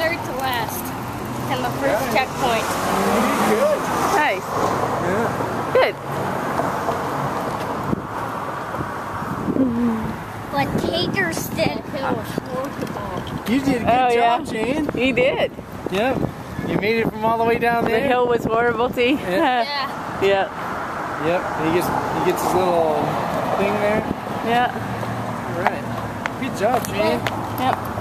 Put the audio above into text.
third to last. And the first Yeah. checkpoint. Good. Nice. Yeah. Good. But Tater was. You did a good Oh, yeah. job, Jane. He did. Yep. You made it from all the way down there. The hill was horrible, T. Yeah. Yeah. yeah. Yep. He gets he gets his little thing there. Yeah. All right. Good job, Jane. Yep.